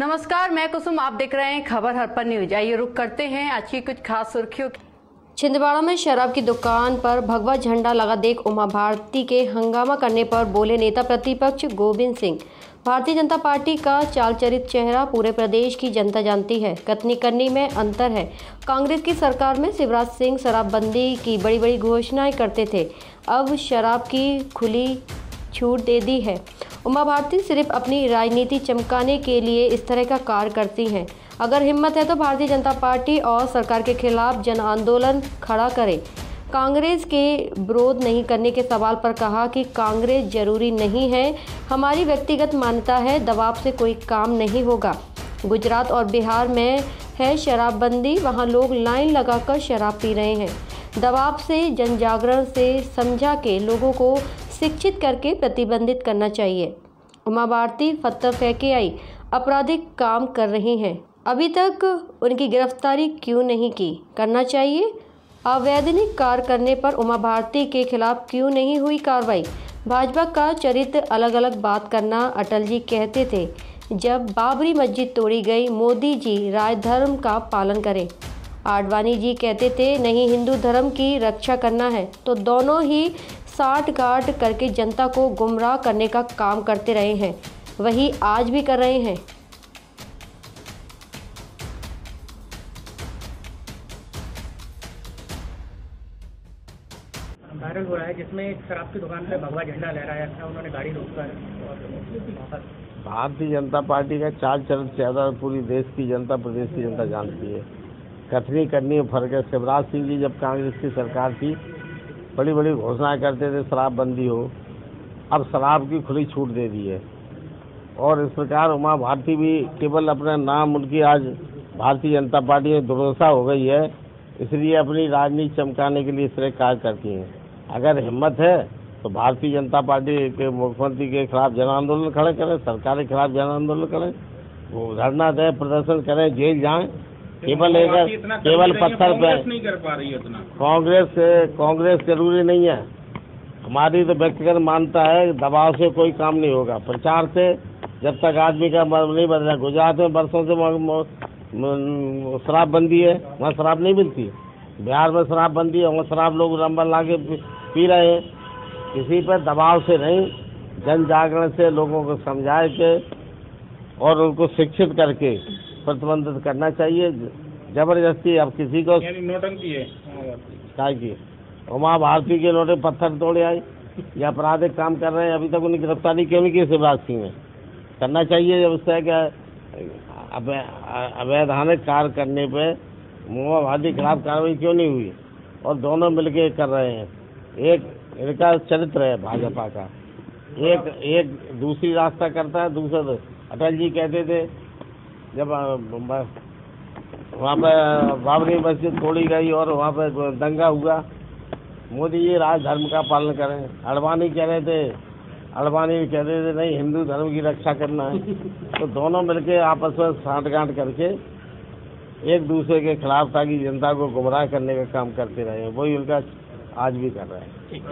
नमस्कार, मैं कुसुम, आप देख रहे हैं खबर हरपन न्यूज़। आइए रुक करते हैं आज की कुछ खास सुर्खियों की। छिंदवाड़ा में शराब की दुकान पर भगवा झंडा लगा देख उमा भारती के हंगामा करने पर बोले नेता प्रतिपक्ष गोविंद सिंह। भारतीय जनता पार्टी का चालचरित चेहरा पूरे प्रदेश की जनता जानती है। कथनी करनी में अंतर है। कांग्रेस की सरकार में शिवराज सिंह शराबबंदी की बड़ी बड़ी घोषणाएँ करते थे। अब शराब की खुली छूट दे दी है। उमा भारती सिर्फ़ अपनी राजनीति चमकाने के लिए इस तरह का कार्य करती हैं। अगर हिम्मत है तो भारतीय जनता पार्टी और सरकार के खिलाफ जन आंदोलन खड़ा करे। कांग्रेस के विरोध नहीं करने के सवाल पर कहा कि कांग्रेस ज़रूरी नहीं है। हमारी व्यक्तिगत मान्यता है, दबाव से कोई काम नहीं होगा। गुजरात और बिहार में है शराबबंदी, वहाँ लोग लाइन लगाकर शराब पी रहे हैं। दबाव से जन जागरण से समझा के लोगों को शिक्षित करके प्रतिबंधित करना चाहिए। उमा भारती फत्तर फेंके आई आपराधिक काम कर रही हैं। अभी तक उनकी गिरफ्तारी क्यों नहीं की? करना चाहिए? अवैधनिक कार्य करने पर उमा भारती के खिलाफ क्यों नहीं हुई कार्रवाई? भाजपा का चरित्र अलग अलग बात करना अटल जी कहते थे। जब बाबरी मस्जिद तोड़ी गई, मोदी जी राय धर्म का पालन करें। आडवाणी जी कहते थे, नहीं, हिंदू धर्म की रक्षा करना है। तो दोनों ही साठ गांठ करके जनता को गुमराह करने का काम करते रहे हैं। वही आज भी कर रहे हैं। वायरल हो रहा है जिसमें एक शराब की दुकान पे भगवा झंडा लहराया था। उन्होंने गाड़ी रोककर और भारतीय जनता पार्टी का चाल चरण से ज़्यादा पूरी देश की जनता प्रदेश की जनता जानती है। कथनी करनी में फ़र्क है। शिवराज सिंह जी जब कांग्रेस की सरकार थी बड़ी बड़ी घोषणाएँ करते थे शराबबंदी हो। अब शराब की खुली छूट दे दी है। और इस प्रकार उमा भारती भी केवल अपना नाम, उनकी आज भारतीय जनता पार्टी में दुर्दशा हो गई है, इसलिए अपनी राजनीति चमकाने के लिए इस तरह कार्य करती हैं। अगर हिम्मत है तो भारतीय जनता पार्टी के मुख्यमंत्री के खिलाफ जन आंदोलन खड़े करें, सरकार के खिलाफ जन आंदोलन करें, वो धरना दें प्रदर्शन करें, जेल जाएँ केवल एक केवल पत्थर पे। नहीं कर पा रही है उतना। कांग्रेस कांग्रेस ज़रूरी नहीं है। हमारी तो व्यक्तिगत मानता है दबाव से कोई काम नहीं होगा। प्रचार से जब तक आदमी का मन नहीं बदला गुजरात में बरसों से शराबबंदी है वहाँ शराब नहीं मिलती। बिहार में शराबबंदी है वहाँ शराब लोग रंबल ला के पी- रहे हैं। किसी पर दबाव से नहीं जन जागरण से लोगों को समझाए के और उनको शिक्षित करके प्रतिबंधित करना चाहिए। ज़बरदस्ती अब किसी को नोटंकी है काय की? उमा भारती के नोटे पत्थर तोड़े आए। या आपराधिक काम कर रहे हैं अभी तक उनकी गिरफ्तारी क्यों नहीं की शिवराज सिंह ने करना चाहिए जब उससे क्या अवैधानिक कार्य करने पे उमा भारती खिलाफ कार्रवाई क्यों नहीं हुई? और दोनों मिलके कर रहे हैं। एक इनका चरित्र है भाजपा का। एक एक दूसरी रास्ता करता है दूसरा अटल जी कहते थे जब वहाँ पे, बाबरी मस्जिद तोड़ी गई और वहाँ पे दंगा हुआ। मोदी जी राज धर्म का पालन करें। अडवाणी कह रहे थे, अडवाणी कह रहे थे, नहीं, हिंदू धर्म की रक्षा करना है। तो दोनों मिलके आपस में साठ गांठ करके एक दूसरे के खिलाफ ताकि जनता को गुमराह करने का काम करते रहे। वही उनका आज भी कर रहे हैं।